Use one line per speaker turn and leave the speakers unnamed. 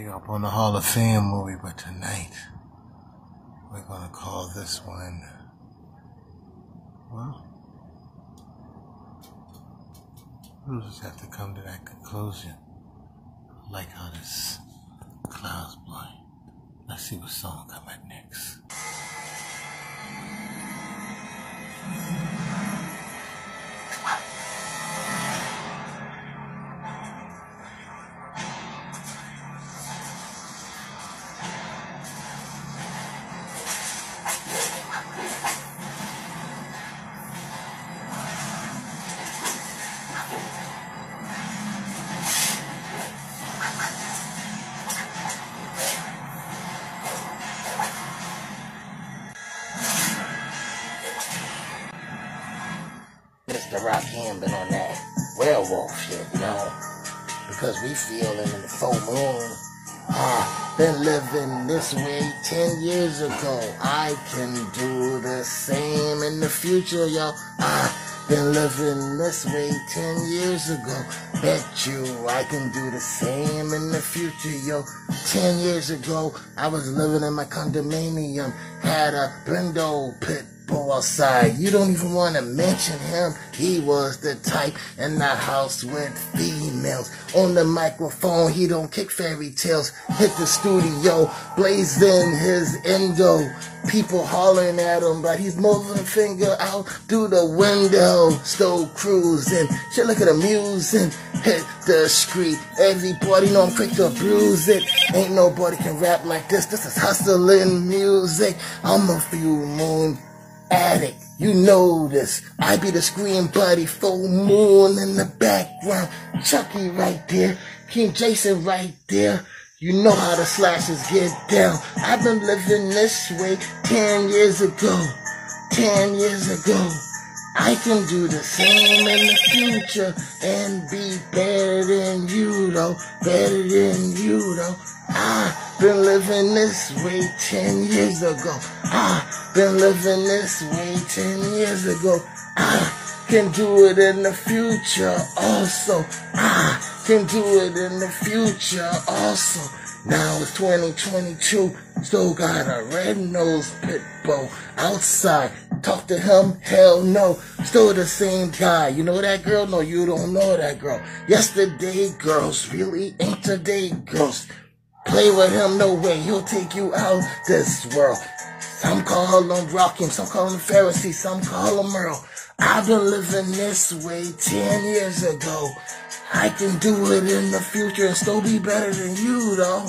up on the Hall of Fame movie, but tonight we're gonna call this one. Well, we'll just have to come to that conclusion. Like how this cloud's blowing. Let's see what song come next.
Mr. Rakeem been on that werewolf shit, you know, because we feeling in the full moon. Ah, been living this way 10 years ago. I can do the same in the future, yo. Ah, been living this way 10 years ago. Bet you I can do the same in the future, yo. 10 years ago, I was living in my condominium, had a Brendo pit bull outside. You don't even want to mention him. He was the type in the house with females. On the microphone, he don't kick fairy tales. Hit the studio, blazing his endo. People hollering at him, but he's moving a finger out through the window. Still cruising. Shit, look at the music. Hit the street. Everybody know I'm quick to bruise it. Ain't nobody can rap like this. This is hustling music. I'm a few moon You know this. I be the scream buddy, full moon in the background. Chucky right there. King Jason right there. You know how the slashes get down. I've been living this way 10 years ago. 10 years ago. I can do the same in the future and be better than you though. Better than you though. I been living this way 10 years ago. I been living this way 10 years ago. I can do it in the future also. I can do it in the future also. Now it's 2022, still got a red nose pit bull outside. Talk to him? Hell no. Still the same guy. You know that girl? No, you don't know that girl. Yesterday girls really ain't today girls. Play with him, no way. He'll take you out this world. Some call him Rockin', some call him Pharisee, some call him Earl. I've been living this way 10 years ago. I can do it in the future and still be better than you, though.